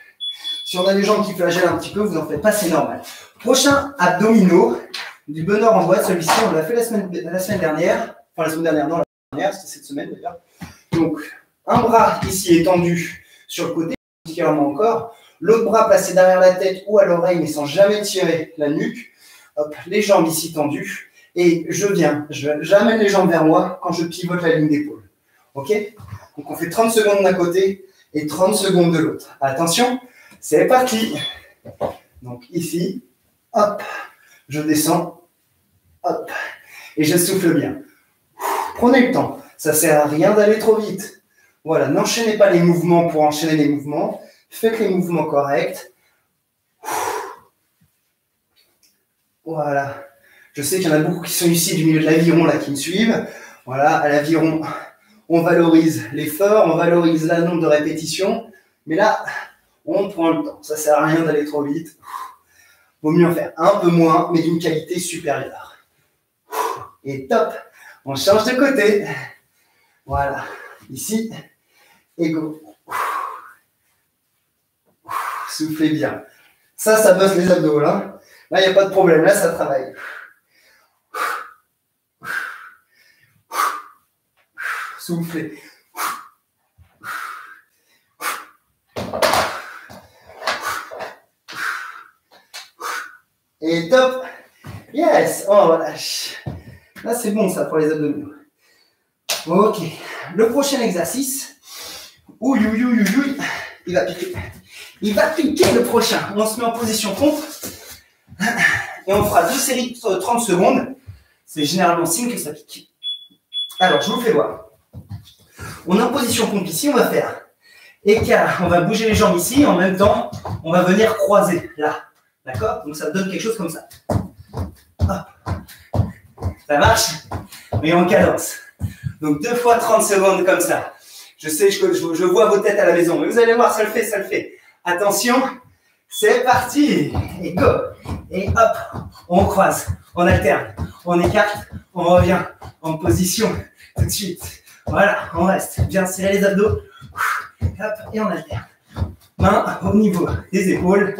Si on a des jambes qui flagellent un petit peu, vous en faites pas, c'est normal. Prochain abdominaux du bonheur en boîte. Celui-ci, on l'a fait la semaine, la semaine dernière. Enfin, la semaine dernière, non, la dernière, c'était cette semaine d'ailleurs. Donc, un bras ici étendu sur le côté, particulièrement encore. L'autre bras placé derrière la tête ou à l'oreille, mais sans jamais tirer la nuque. Hop, les jambes ici tendues. Et je viens, j'amène les jambes vers moi quand je pivote la ligne d'épaule. OK Donc, on fait 30 secondes d'un côté et 30 secondes de l'autre. Attention, c'est parti. Donc, ici, hop, je descends, hop, et je souffle bien. Prenez le temps. Ça sert à rien d'aller trop vite. Voilà, n'enchaînez pas les mouvements pour enchaîner les mouvements. Faites les mouvements corrects. Voilà. Je sais qu'il y en a beaucoup qui sont ici du milieu de l'aviron là qui me suivent. Voilà, à l'aviron, on valorise l'effort, on valorise le nombre de répétitions. Mais là, on prend le temps. Ça sert à rien d'aller trop vite. Vaut mieux en faire un peu moins, mais d'une qualité supérieure. Et top. On change de côté. Voilà. Ici. Et go. Soufflez bien. Ça, ça bosse les abdos. Là, là il n'y a pas de problème. Là, ça travaille. Soufflez. Et top. Yes. Oh, relâche. Là, c'est bon, ça, pour les abdominaux. Ok. Le prochain exercice. Ouh, ouh, ouh, ouh, Il va piquer. Il va piquer le prochain. On se met en position pompe. Et on fera deux séries de 30 secondes. C'est généralement signe que ça pique. Alors, je vous fais voir. On est en position pompe ici. On va faire écart. On va bouger les jambes ici. En même temps, on va venir croiser là. D'accord? Donc ça donne quelque chose comme ça. Ça marche? Mais en cadence. Donc deux fois 30 secondes comme ça. Je sais, je, je, vois vos têtes à la maison, mais vous allez voir, ça le fait, ça le fait. Attention, c'est parti Et go Et hop, on croise, on alterne, on écarte, on revient en position tout de suite. Voilà, on reste. Bien serrer les abdos. Et on alterne. Main au niveau des épaules.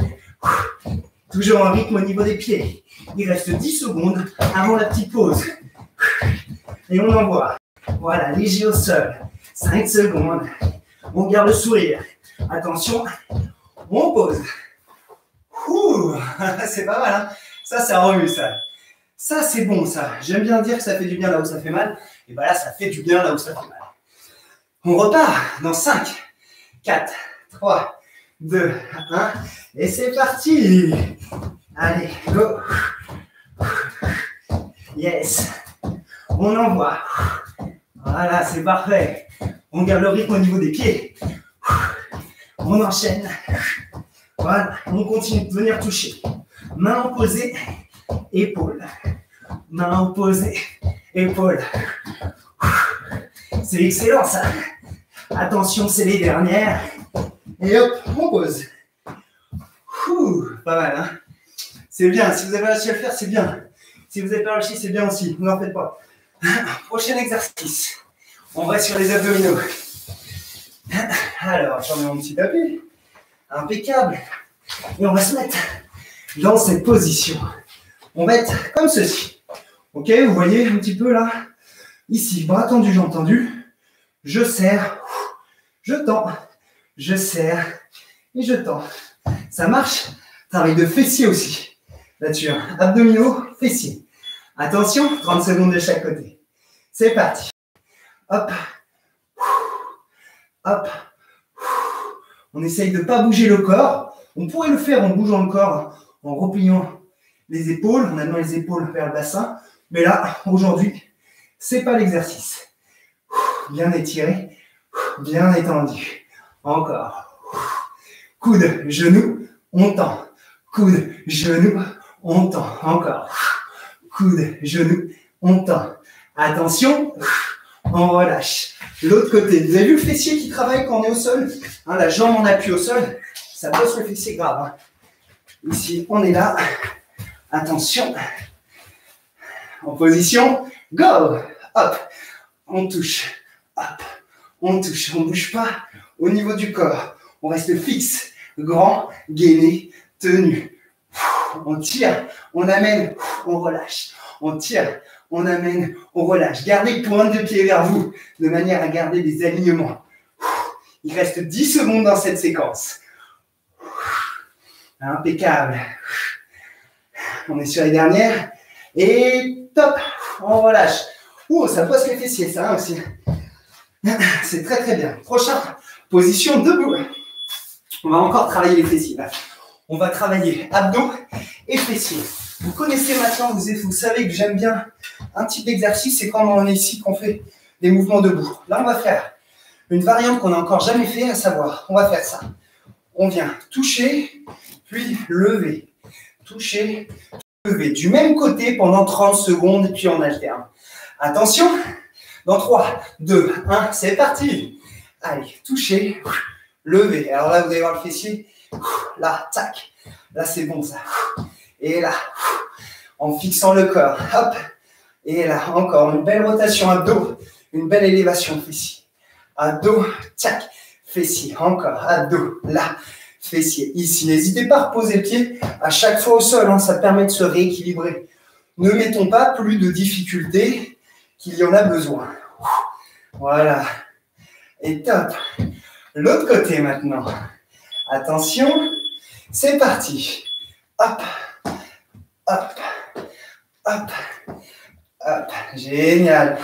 Toujours en rythme au niveau des pieds. Il reste 10 secondes avant la petite pause. Et on envoie. Voilà, léger au sol. 5 secondes. On garde le sourire. Attention, on pose. <laughs> c'est pas mal, hein Ça, ça remue, ça. Ça, c'est bon, ça. J'aime bien dire que ça fait du bien là où ça fait mal. Et bien là, ça fait du bien là où ça fait mal. On repart dans 5, 4, 3, 2, 1. Et c'est parti Allez, go Yes On envoie. Voilà, c'est parfait. On garde le rythme au niveau des pieds. On enchaîne. Voilà, on continue de venir toucher. Main opposée, épaule. Main opposée, épaule. C'est excellent ça. Attention, c'est les dernières. Et hop, on pose. pas mal, hein C'est bien. Si vous avez réussi à le faire, c'est bien. Si vous n'avez pas réussi, c'est bien aussi. Ne en faites pas. <laughs> Prochain exercice. On va sur les abdominaux. Alors, j'en ai mon petit tapis. Impeccable. Et on va se mettre dans cette position. On va être comme ceci. Ok, vous voyez un petit peu là Ici, bras tendu, jambes tendues. Je serre. Je tends je serre et je tends. Ça marche? Travail de fessier aussi. Là-dessus, abdominaux, fessiers. Attention, 30 secondes de chaque côté. C'est parti. Hop. Hop. On essaye de ne pas bouger le corps. On pourrait le faire en bougeant le corps, en repliant les épaules, en amenant les épaules vers le bassin. Mais là, aujourd'hui, c'est pas l'exercice. Bien étiré, bien étendu. Encore. Coude, genou, on tend. Coude, genou, on tend. Encore. Coude, genou, on tend. Attention, on relâche. L'autre côté, vous avez vu le fessier qui travaille quand on est au sol? Hein, La jambe en appui au sol, ça bosse le fessier grave. Hein. Ici, on est là. Attention. En position, go Hop, on touche. Hop, on touche. On ne bouge pas au niveau du corps. On reste fixe, grand, gainé, tenu. On tire, on amène, on relâche. On tire, on amène, on relâche. Gardez pointe de pied vers vous, de manière à garder des alignements. Il reste 10 secondes dans cette séquence. Impeccable. On est sur les dernières. Et top, on relâche. Ouh, ça bosse les fessiers, ça hein, aussi. <laughs> C'est très très bien. Prochain, position debout. On va encore travailler les fessiers. On va travailler abdos et fessiers. Vous connaissez maintenant, vous, vous savez que j'aime bien un type d'exercice, c'est quand on est ici qu'on fait des mouvements debout. Là, on va faire une variante qu'on n'a encore jamais fait, à savoir, on va faire ça. On vient toucher, puis lever. Toucher, Du même côté pendant 30 secondes, puis on alterne. Attention, dans 3, 2, 1, c'est parti. Allez, toucher, lever. Alors là, vous allez voir le fessier. Là, tac. Là, c'est bon ça. Et là, en fixant le corps. Hop. Et là, encore une belle rotation abdos. Une belle élévation fessier. Abdos, tac. Fessier, encore. Abdos, là. Fessier, ici. N'hésitez pas à reposer le pied à chaque fois au sol. Hein. ça permet de se rééquilibrer. Ne mettons pas plus de difficultés qu'il y en a besoin. Voilà. Et top. L'autre côté maintenant. Attention. C'est parti. Hop. Hop. Hop. Hop. Génial.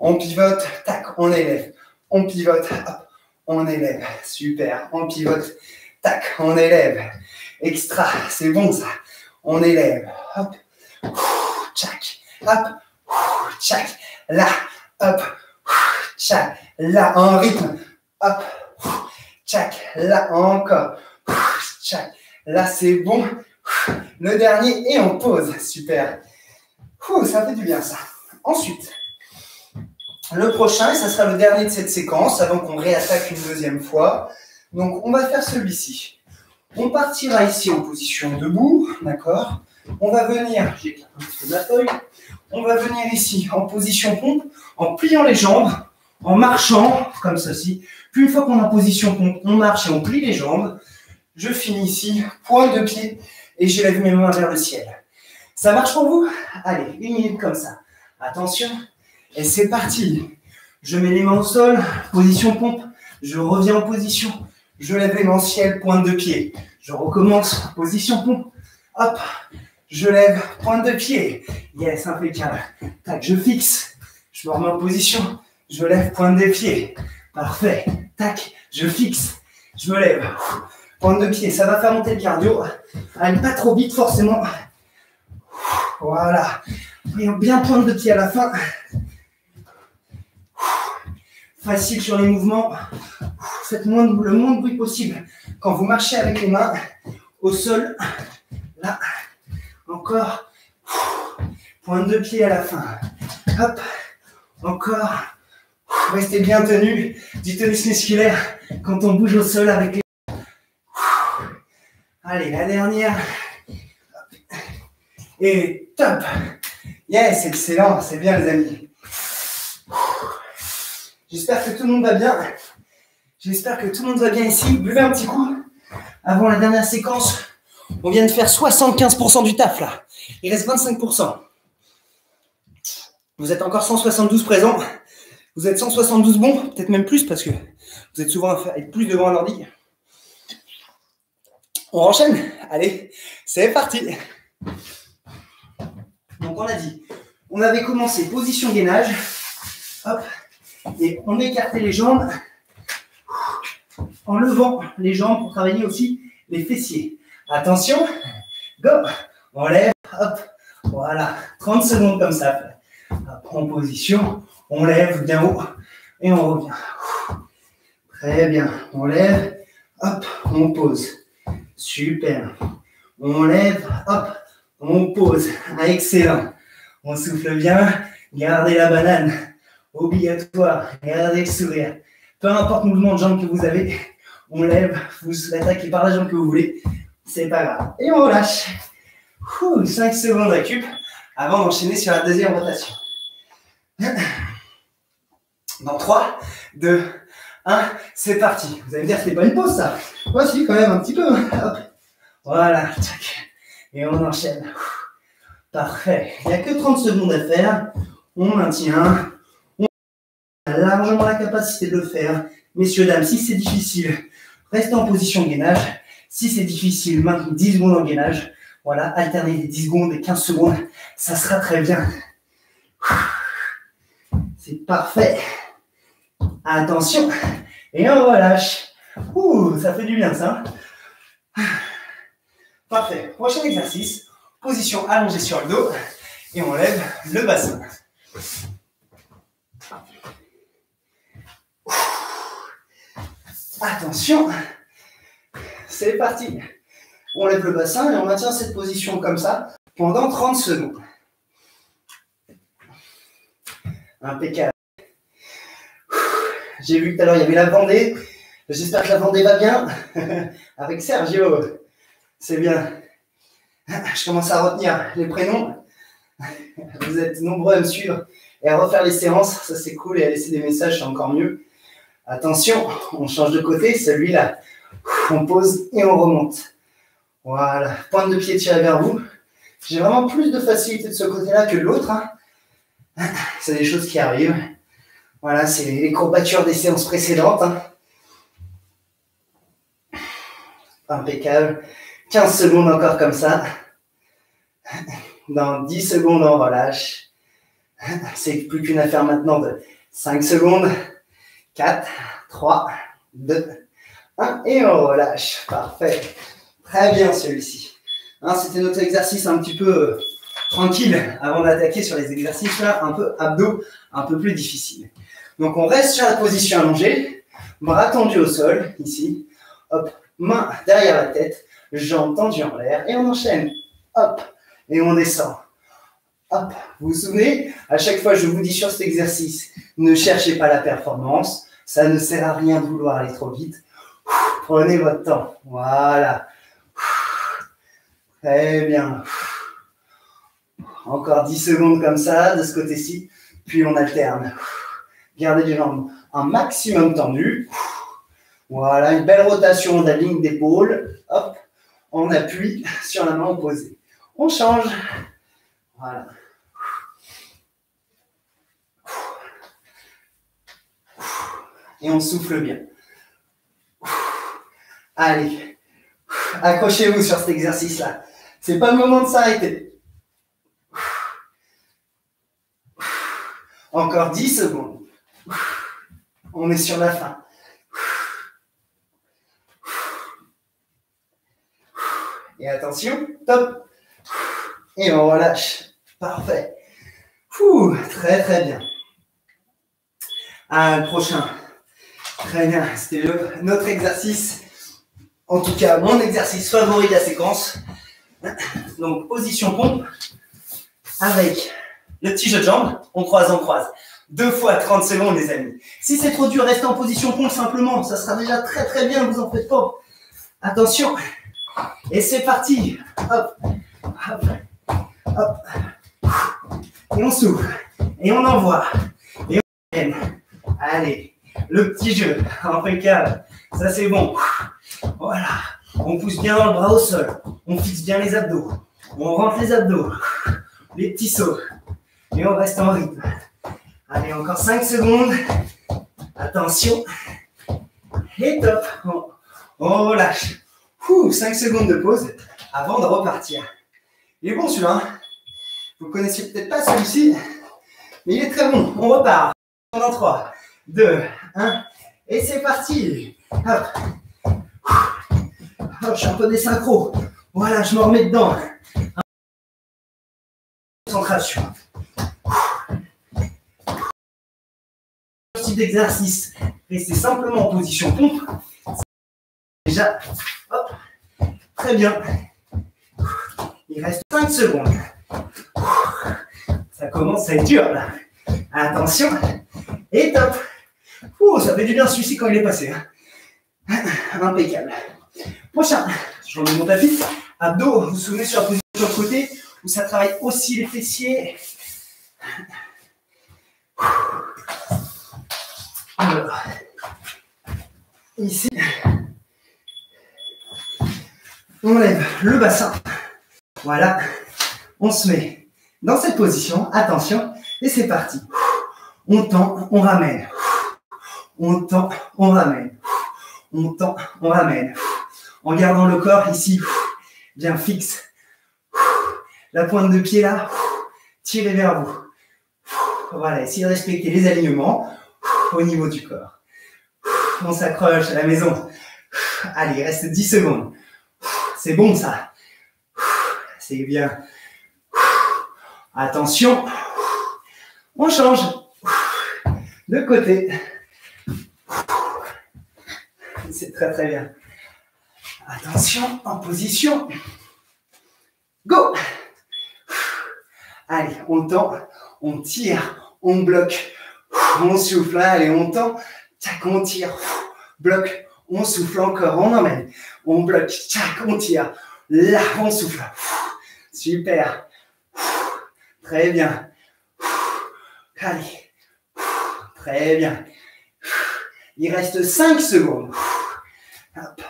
On pivote. Tac. On élève. On pivote. Hop. On élève. Super. On pivote. On élève. Extra. C'est bon ça. On élève. Hop. Tchac. Hop. Tchac. Là. Hop. Là. En rythme. Hop. Tchac. Là. Encore. Tchac. Là, c'est bon. Le dernier et on pose. Super. ça fait du bien ça. Ensuite, le prochain, et ça sera le dernier de cette séquence avant qu'on réattaque une deuxième fois. Donc, on va faire celui-ci. On partira ici en position debout, d'accord? On va venir, j'ai la feuille. On va venir ici en position pompe, en pliant les jambes, en marchant comme ceci. Puis une fois qu'on est en position pompe, on marche et on plie les jambes. Je finis ici, pointe de pied et j'élève mes mains vers le ciel. Ça marche pour vous? Allez, une minute comme ça. Attention, et c'est parti. Je mets les mains au sol, position pompe, je reviens en position, je lève les mains au ciel, pointe de pied. Je recommence, position hop, je lève, pointe de pied. Yes, impeccable. Tac, je fixe, je me remets en position, je lève, pointe de pied. Parfait. Tac, je fixe, je me lève. Pointe de pied, ça va faire monter le cardio. Allez, pas trop vite forcément. Voilà. bien pointe de pied à la fin. Facile sur les mouvements. Faites le moins de bruit possible quand vous marchez avec les mains au sol. Là. Encore. Pointe de pied à la fin. Hop. Encore. Restez bien tenu du tonus musculaire quand on bouge au sol avec les Allez, la dernière. Et top. Yes, excellent. C'est bien, les amis. J'espère que tout le monde va bien. J'espère que tout le monde va bien ici. Buvez un petit coup. Avant la dernière séquence, on vient de faire 75% du taf là. Il reste 25%. Vous êtes encore 172 présents. Vous êtes 172 bons, peut-être même plus parce que vous êtes souvent à plus devant un ordi. On enchaîne Allez, c'est parti Donc on a dit, on avait commencé position gainage, hop, et on écartait les jambes en levant les jambes pour travailler aussi les fessiers. Attention, go On lève, hop, voilà, 30 secondes comme ça. en position, on lève bien haut Et on revient. Très bien. On lève. Hop, on pose. Super. On lève. Hop, on pose. Excellent. On souffle bien. Gardez la banane. Obligatoire. Gardez le sourire. Peu importe le mouvement de jambe que vous avez, on lève, vous attaquez par la jambe que vous voulez. C'est pas grave. Et on relâche. 5 secondes récup avant d'enchaîner sur la deuxième rotation. Dans 3, 2, 1, c'est parti. Vous allez me dire, c'est pas une pause ça. Voici quand même un petit peu. Voilà, Et on enchaîne. Parfait. Il n'y a que 30 secondes à faire. On maintient. Capacité de le faire. Messieurs, dames, si c'est difficile, restez en position de gainage. Si c'est difficile, maintenez 10 secondes en gainage. Voilà, alterner les 10 secondes et 15 secondes, ça sera très bien. C'est parfait. Attention. Et on relâche. Ouh, ça fait du bien ça. Parfait. Prochain exercice. Position allongée sur le dos. Et on lève le bassin. Attention. C'est parti. On lève le bassin et on maintient cette position comme ça pendant 30 secondes. Impeccable. J'ai vu tout à l'heure, il y avait la Vendée. J'espère que la Vendée va bien. <laughs> Avec Sergio. C'est bien. Je commence à retenir les prénoms. Vous êtes nombreux à me suivre et à refaire les séances. Ça, c'est cool. Et à laisser des messages, c'est encore mieux. Attention, on change de côté. Celui-là, on pose et on remonte. Voilà, pointe de pied tirée vers vous. J'ai vraiment plus de facilité de ce côté-là que de l'autre. Hein. C'est des choses qui arrivent. Voilà, c'est les courbatures des séances précédentes. Hein. Impeccable. 15 secondes encore comme ça. Dans 10 secondes, on relâche. C'est plus qu'une affaire maintenant de 5 secondes. 4, 3, 2, 1. Et on relâche. Parfait. Très bien celui-ci. Hein, c'était notre exercice un petit peu euh, tranquille avant d'attaquer sur les exercices là, un peu abdos, un peu plus difficiles. Donc on reste sur la position allongée, bras tendus au sol, ici. Hop, main derrière la tête, jambes tendues en l'air, et on enchaîne. Hop, et on descend. Hop, vous vous souvenez, à chaque fois je vous dis sur cet exercice, ne cherchez pas la performance, ça ne sert à rien de vouloir aller trop vite. Prenez votre temps. Voilà. Très bien. Encore 10 secondes comme ça, de ce côté-ci, puis on alterne. Gardez les jambes un maximum tendues. Voilà, une belle rotation de la ligne d'épaule. Hop, on appuie sur la main opposée. On change. Voilà. Et on souffle bien. Allez, accrochez-vous sur cet exercice-là. C'est pas le moment de s'arrêter. Encore 10 secondes. On est sur la fin. Et attention, top. Et on relâche. Parfait. très très bien. Un prochain. Très bien. C'était notre exercice. En tout cas, mon exercice favori de la séquence. Donc, position pompe avec le petit jeu de jambes. On croise, on croise. Deux fois 30 secondes, les amis. Si c'est trop dur, restez en position pompe simplement. Ça sera déjà très très bien, vous en faites pas. Attention. Et c'est parti. Hop, hop, hop. Et on souffle. Et on envoie. Et on Allez. Le petit jeu. Impeccable. Ça, c'est bon. Voilà. On pousse bien le bras au sol. On fixe bien les abdos. On rentre les abdos. Les petits sauts. Et on reste en rythme. Allez, encore 5 secondes. Attention. Et top. On, relâche. 5 secondes de pause avant de repartir. Il est bon celui-là. Hein. Vous connaissiez peut-être pas celui-ci, mais il est très bon. On repart. Dans 3, 2, 1. Et c'est parti. Hop. Je suis un peu des synchros. Voilà, je me remets dedans. Concentration. petit exercice. Restez simplement en position pompe. Déjà, hop, très bien. Il reste 5 secondes. Ça commence à être dur là. Attention. Et top. Ouh, ça fait du bien celui-ci quand il est passé. Hein. Impeccable. Prochain. Je remets mon tapis. Abdos, vous vous souvenez sur la position de côté où ça travaille aussi les fessiers. Ici, on lève le bassin. Voilà, on se met dans cette position. Attention, et c'est parti. On tend, on ramène. On tend, on ramène. On tend, on ramène. En gardant le corps ici bien fixe. La pointe de pied là, tirez vers vous. Voilà, essayez de respecter les alignements au niveau du corps. On s'accroche à la maison. Allez, reste 10 secondes. C'est bon ça. C'est bien. Attention. On change. De côté. C'est très très bien. Attention, en position. Go Allez, on tend, on tire, on bloque, on souffle, allez, on tend, tac, on tire, bloque, on souffle encore, on emmène, on bloque, tac, on tire, là, on souffle. Super. Très bien. Allez. Très bien. Il reste 5 secondes. Hop.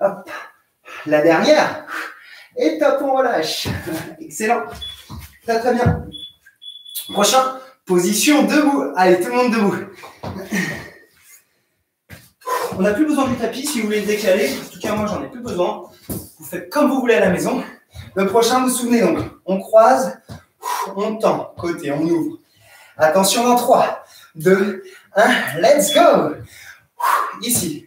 Hop. La dernière. Et top, on relâche. <laughs> Excellent. Très très bien. Prochain, position debout. Allez, tout le monde debout. On n'a plus besoin du tapis si vous voulez le décaler. En tout cas, moi, j'en ai plus besoin. Vous faites comme vous voulez à la maison. Le prochain, vous vous souvenez donc, on croise, on tend, côté, on ouvre. Attention dans 3, 2, 1, let's go. Ici,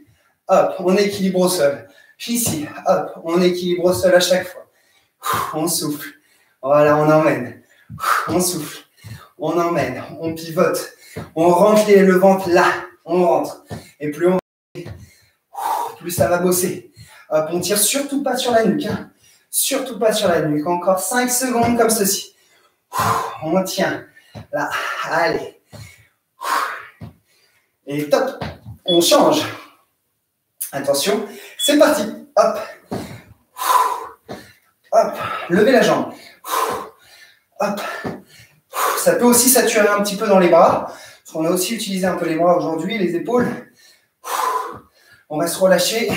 hop, on équilibre au sol. Ici, hop, on équilibre au sol à chaque fois. On souffle. Voilà, on emmène. On souffle. On emmène. On pivote. On rentre le ventre là. On rentre. Et plus on plus ça va bosser. Hop, on tire surtout pas sur la nuque. Hein. Surtout pas sur la nuque. Encore 5 secondes comme ceci. On tient. Là. Allez. Et top. On change. Attention. C'est parti. Hop. Hop. Levez la jambe. Hop. Ça peut aussi saturer un petit peu dans les bras. Qu'on a aussi utilisé un peu les bras aujourd'hui, les épaules. On va se relâcher.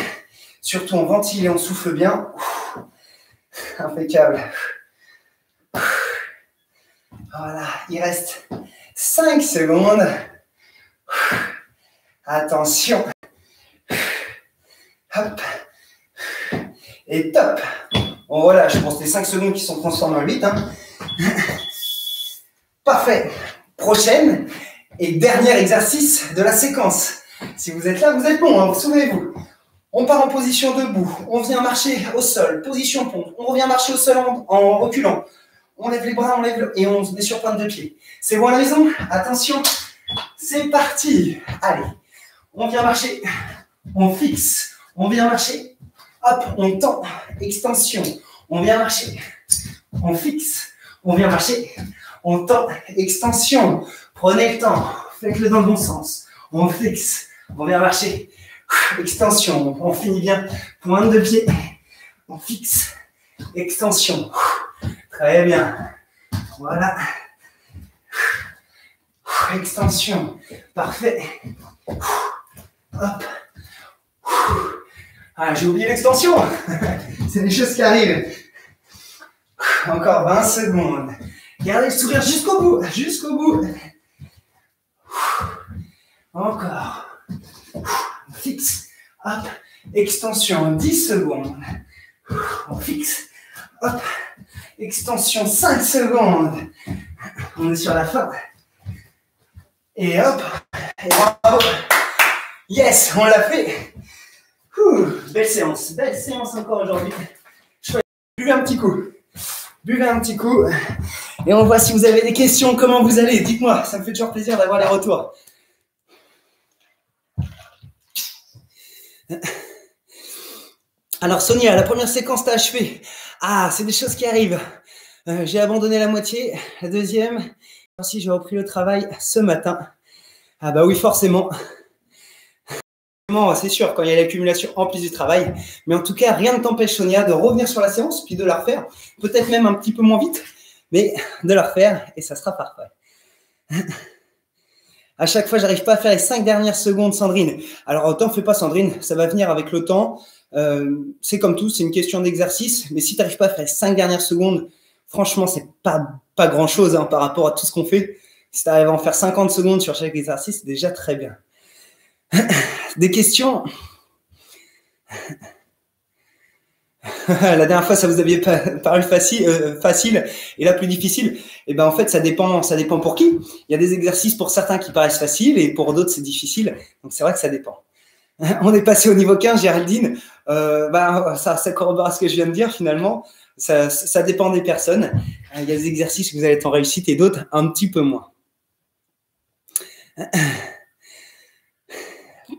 Surtout on ventile et on souffle bien. Impeccable. Voilà, il reste 5 secondes. Attention. Hop. Et top. On relâche pour ces 5 secondes qui sont transformées en 8. Hein. Parfait. Prochaine et dernier exercice de la séquence. Si vous êtes là, vous êtes bon, hein, souvenez-vous. On part en position debout, on vient marcher au sol, position pompe, on revient marcher au sol en, reculant. On lève les bras, on lève et on se met sur pointe de pied. C'est bon à la maison? Attention, c'est parti. Allez, on vient marcher, on fixe, on vient marcher, hop, on tend, extension, on vient marcher, on fixe, on vient marcher, on tend, extension. Prenez le temps, faites-le dans le bon sens. On fixe, on vient marcher, extension. On finit bien, pointe de pied, on fixe, extension. Très bien. Voilà. Extension. Parfait. Hop. Ah, j'ai oublié l'extension. <laughs> C'est des choses qui arrivent. Encore 20 secondes. Gardez le sourire jusqu'au bout. Jusqu'au bout. Encore. Fixe. Hop. Extension 10 secondes. On fixe. Hop. Extension 5 secondes. On est sur la fin. Et hop. Bravo. Yes, on l'a fait. Belle séance. Belle séance encore aujourd'hui. Vais un petit coup. Buvez un petit coup. Et on voit si vous avez des questions, comment vous allez. Dites-moi, ça me fait toujours plaisir d'avoir les retours. Alors Sonia, la première séquence t'as achevé. Ah, c'est des choses qui arrivent. Euh, j'ai abandonné la moitié. La deuxième, si j'ai repris le travail ce matin. Ah bah oui, forcément. C'est sûr, quand il y a l'accumulation en plus du travail. Mais en tout cas, rien ne t'empêche, Sonia, de revenir sur la séance, puis de la refaire. Peut-être même un petit peu moins vite, mais de la refaire, et ça sera parfait. À chaque fois, j'arrive pas à faire les cinq dernières secondes, Sandrine. Alors, autant fais pas, Sandrine, ça va venir avec le temps. Euh, c'est comme tout, c'est une question d'exercice. Mais si tu n'arrives pas à faire les cinq dernières secondes, franchement, c'est pas, pas grand chose hein, par rapport à tout ce qu'on fait. Si tu arrives à en faire 50 secondes sur chaque exercice, c'est déjà très bien. Des questions? La dernière fois, ça vous avait <laughs> paru facile, euh, facile et là plus difficile. Et eh ben en fait, ça dépend, ça dépend pour qui. Il y a des exercices pour certains qui paraissent faciles et pour d'autres c'est difficile. Donc c'est vrai que ça dépend. <laughs> On est passé au niveau 15, Géraldine. Euh, bah, ça, ça à ce que je viens de dire finalement. Ça, ça dépend des personnes. Il y a des exercices où vous allez être en réussite et d'autres un petit peu moins. <clears throat>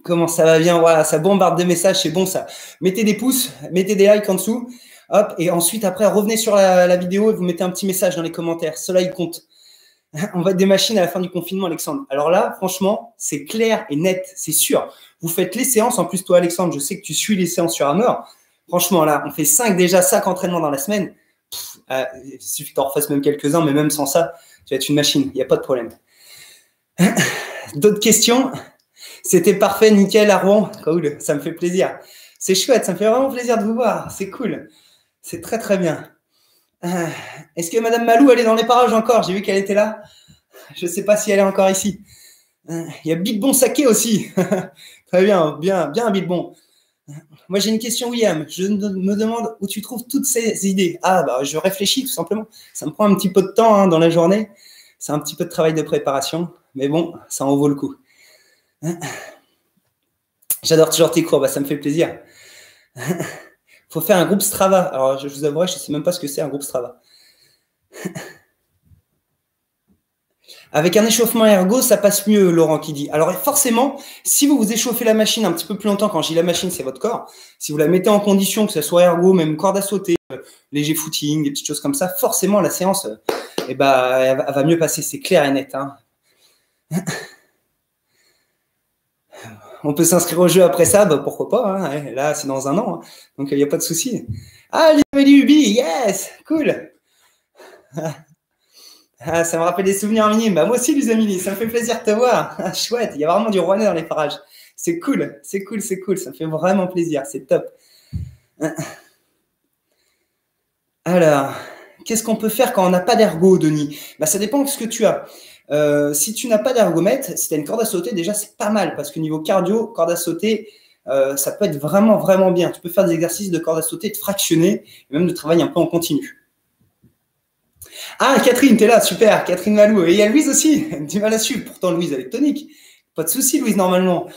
Comment ça va bien Voilà, ça bombarde des messages, c'est bon ça. Mettez des pouces, mettez des likes en dessous. Hop, et ensuite, après, revenez sur la, vidéo et vous mettez un petit message dans les commentaires. Cela, il compte. <laughs> On va être des machines à la fin du confinement, Alexandre. Alors là, franchement, c'est clair et net, c'est sûr. Vous faites les séances. En plus, toi, Alexandre, je sais que tu suis les séances sur Hammer. Franchement, là, on fait 5 déjà, 5 entraînements dans la semaine. Euh, il suffit que tu en refasses même quelques-uns, mais même sans ça, tu vas être une machine. Il n'y a pas de problème. <laughs> D'autres questions? C'était parfait, nickel, Arwan. Cool, ça me fait plaisir. C'est chouette, ça me fait vraiment plaisir de vous voir. C'est cool. C'est très, très bien. Euh, est-ce que Madame Malou, elle est dans les parages encore? J'ai vu qu'elle était là. Je ne sais pas si elle est encore ici. Euh, il y a Big Bon Saké aussi. <laughs> très bien, bien, bien Big Bon. Moi, j'ai une question, William. Je me demande où tu trouves toutes ces idées. Ah, bah, je réfléchis tout simplement. Ça me prend un petit peu de temps hein, dans la journée. C'est un petit peu de travail de préparation. Mais bon, ça en vaut le coup. <clears throat> J'adore toujours tes cours, bah, ça me fait plaisir. <laughs> faut faire un groupe Strava. Alors, je vous avouerai, je ne sais même pas ce que c'est un groupe Strava. <laughs> Avec un échauffement ergo, ça passe mieux, Laurent qui dit. Alors forcément, si vous vous échauffez la machine un petit peu plus longtemps, quand je dis la machine, c'est votre corps, si vous la mettez en condition, que ce soit ergo, même corde à sauter, euh, léger footing, des petites choses comme ça, forcément la séance, ben, elle va mieux passer, c'est clair et net. Hein. <laughs> on peut s'inscrire au jeu après ça, bah, pourquoi pas. Hein. Là, c'est dans un an, hein. donc il n'y a pas de souci. Ah, du Ubi, yes, cool. Ah, ça me rappelle des souvenirs minimes. Bah, moi aussi, les amis, ça me fait plaisir de te voir. Ah, chouette, il y a vraiment du Rouennais dans les parages. C'est cool, c'est cool, c'est cool. Ça me fait vraiment plaisir, c'est top. Alors, qu'est-ce qu'on peut faire quand on n'a pas d'ergot, Denis? Bah, Ça dépend de ce que tu as. Euh, si tu n'as pas d'ergomètre, si tu as une corde à sauter, déjà, c'est pas mal parce que niveau cardio, corde à sauter, euh, ça peut être vraiment, vraiment bien. Tu peux faire des exercices de corde à sauter, de fractionner, et même de travailler un peu en continu. Ah, Catherine, tu es là, super, Catherine Malou. Et il y a Louise aussi, <laughs> du mal à suivre. Pourtant, Louise, elle est tonique. Pas de souci, Louise, normalement.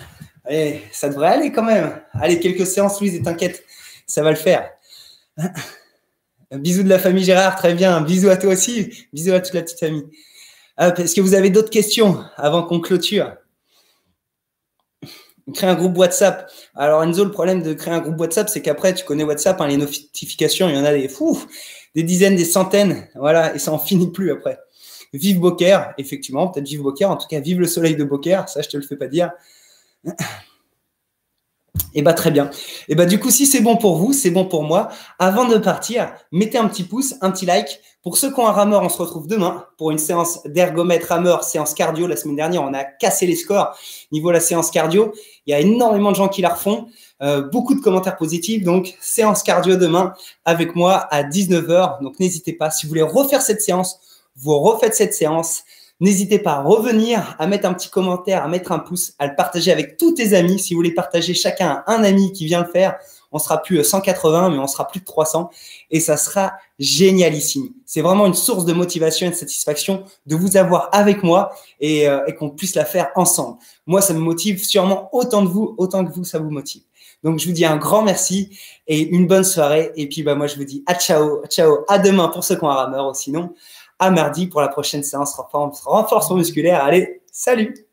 Allez, ça devrait aller quand même. Allez, quelques séances, Louise, et t'inquiète, ça va le faire. <laughs> Bisous de la famille Gérard, très bien. Bisous à toi aussi. Bisous à toute la petite famille. Est-ce que vous avez d'autres questions avant qu'on clôture? Créer un groupe WhatsApp. Alors Enzo, le problème de créer un groupe WhatsApp, c'est qu'après, tu connais WhatsApp, hein, les notifications, il y en a des des dizaines, des centaines, voilà, et ça en finit plus après. Vive Beaucaire, effectivement, peut-être vive Beaucaire, en tout cas, vive le soleil de Beaucaire, ça je te le fais pas dire. Et eh bah très bien. Et eh bah du coup, si c'est bon pour vous, c'est bon pour moi. Avant de partir, mettez un petit pouce, un petit like. Pour ceux qui ont un rameur, on se retrouve demain pour une séance d'ergomètre rameur, séance cardio. La semaine dernière, on a cassé les scores niveau la séance cardio. Il y a énormément de gens qui la refont. Euh, beaucoup de commentaires positifs. Donc, séance cardio demain avec moi à 19h. Donc, n'hésitez pas. Si vous voulez refaire cette séance, vous refaites cette séance. N'hésitez pas à revenir, à mettre un petit commentaire, à mettre un pouce, à le partager avec tous tes amis. Si vous voulez partager chacun un ami qui vient le faire, on sera plus 180, mais on sera plus de 300 et ça sera génialissime. C'est vraiment une source de motivation et de satisfaction de vous avoir avec moi et, euh, et qu'on puisse la faire ensemble. Moi, ça me motive sûrement autant de vous, autant que vous, ça vous motive. Donc, je vous dis un grand merci et une bonne soirée. Et puis, bah, moi, je vous dis à ciao, ciao, à demain pour ceux qui ont un rameur, ou sinon à mardi pour la prochaine séance renforcement musculaire. Allez, salut